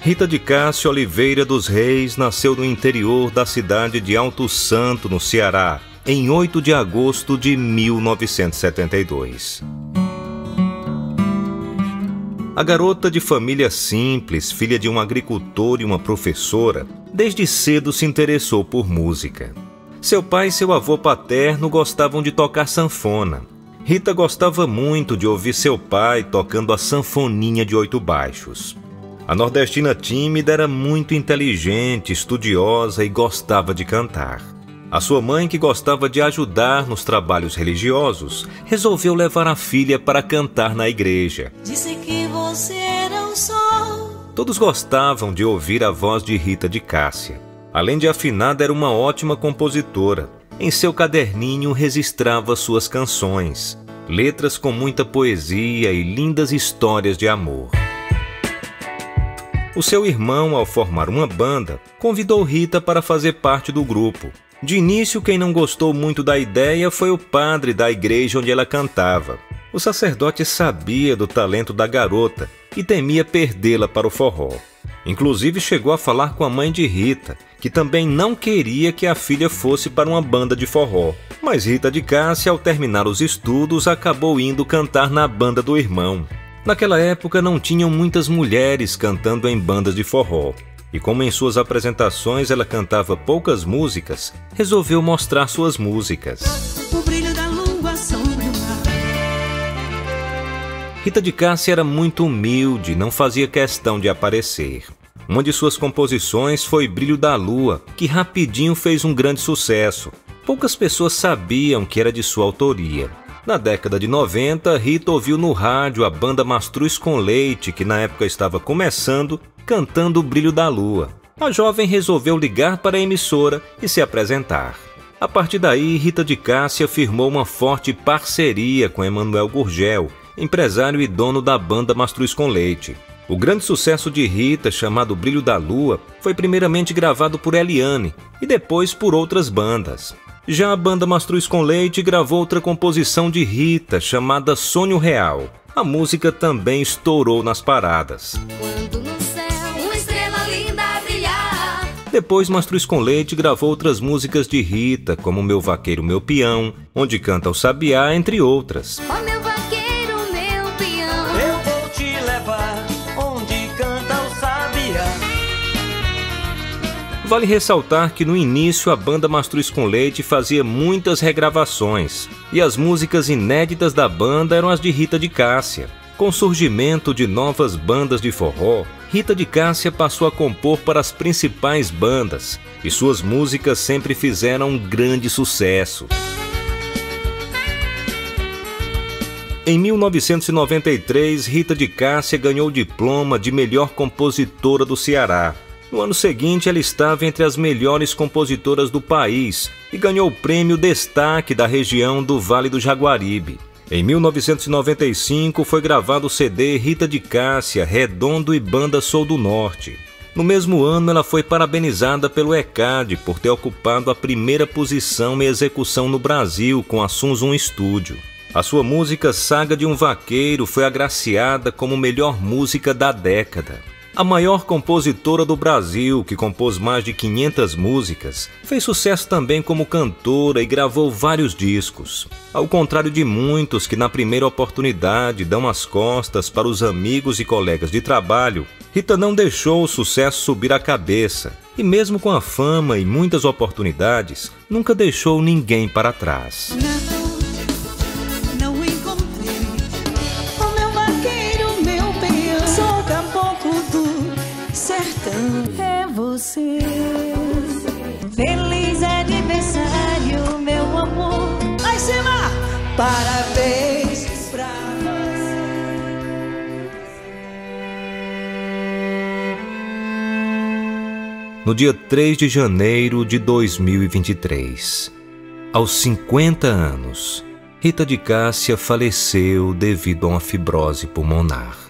Rita de Cássio Oliveira dos Reis nasceu no interior da cidade de Alto Santo, no Ceará, em 8 de agosto de 1972. A garota de família simples, filha de um agricultor e uma professora, desde cedo se interessou por música. Seu pai e seu avô paterno gostavam de tocar sanfona. Rita gostava muito de ouvir seu pai tocando a sanfoninha de oito baixos. A nordestina tímida era muito inteligente, estudiosa e gostava de cantar. A sua mãe, que gostava de ajudar nos trabalhos religiosos, resolveu levar a filha para cantar na igreja. Disse que você era o sol. Todos gostavam de ouvir a voz de Rita de Cássia. Além de afinada, era uma ótima compositora. Em seu caderninho registrava suas canções, letras com muita poesia e lindas histórias de amor. O seu irmão, ao formar uma banda, convidou Rita para fazer parte do grupo. De início, quem não gostou muito da ideia foi o padre da igreja onde ela cantava. O sacerdote sabia do talento da garota e temia perdê-la para o forró. Inclusive chegou a falar com a mãe de Rita, que também não queria que a filha fosse para uma banda de forró. Mas Rita de Cássia, ao terminar os estudos, acabou indo cantar na banda do irmão. Naquela época não tinham muitas mulheres cantando em bandas de forró. E como em suas apresentações ela cantava poucas músicas, resolveu mostrar suas músicas. O brilho da lua sobre o mar. Rita de Cássia era muito humilde, não fazia questão de aparecer. Uma de suas composições foi Brilho da Lua, que rapidinho fez um grande sucesso. Poucas pessoas sabiam que era de sua autoria. Na década de 90, Rita ouviu no rádio a banda Mastruz com Leite, que na época estava começando, cantando O Brilho da Lua. A jovem resolveu ligar para a emissora e se apresentar. A partir daí, Rita de Cássia firmou uma forte parceria com Emanuel Gurgel, empresário e dono da banda Mastruz com Leite. O grande sucesso de Rita, chamado Brilho da Lua, foi primeiramente gravado por Eliane e depois por outras bandas. Já a banda Mastruz com Leite gravou outra composição de Rita, chamada Sonho Real. A música também estourou nas paradas. Depois, Mastruz com Leite gravou outras músicas de Rita, como Meu Vaqueiro, Meu Peão, Onde Canta o Sabiá, entre outras. Ó Vale ressaltar que no início a banda Mastruz com Leite fazia muitas regravações, e as músicas inéditas da banda eram as de Rita de Cássia. Com o surgimento de novas bandas de forró, Rita de Cássia passou a compor para as principais bandas, e suas músicas sempre fizeram um grande sucesso. Em 1993, Rita de Cássia ganhou o diploma de melhor compositora do Ceará. No ano seguinte, ela estava entre as melhores compositoras do país e ganhou o prêmio Destaque da região do Vale do Jaguaribe. Em 1995 foi gravado o CD Rita de Cássia, Redondo e Banda Sou do Norte. No mesmo ano, ela foi parabenizada pelo ECAD por ter ocupado a primeira posição em execução no Brasil com a Sunzum Studio. A sua música Saga de um Vaqueiro foi agraciada como melhor música da década. A maior compositora do Brasil, que compôs mais de 500 músicas, fez sucesso também como cantora e gravou vários discos. Ao contrário de muitos que na primeira oportunidade dão as costas para os amigos e colegas de trabalho, Rita não deixou o sucesso subir a cabeça e mesmo com a fama e muitas oportunidades, nunca deixou ninguém para trás. É você. Feliz aniversário, meu amor. Ai, Sema! Parabéns pra você. no dia 3 de janeiro de 2023. Aos 50 anos, Rita de Cássia faleceu devido a uma fibrose pulmonar.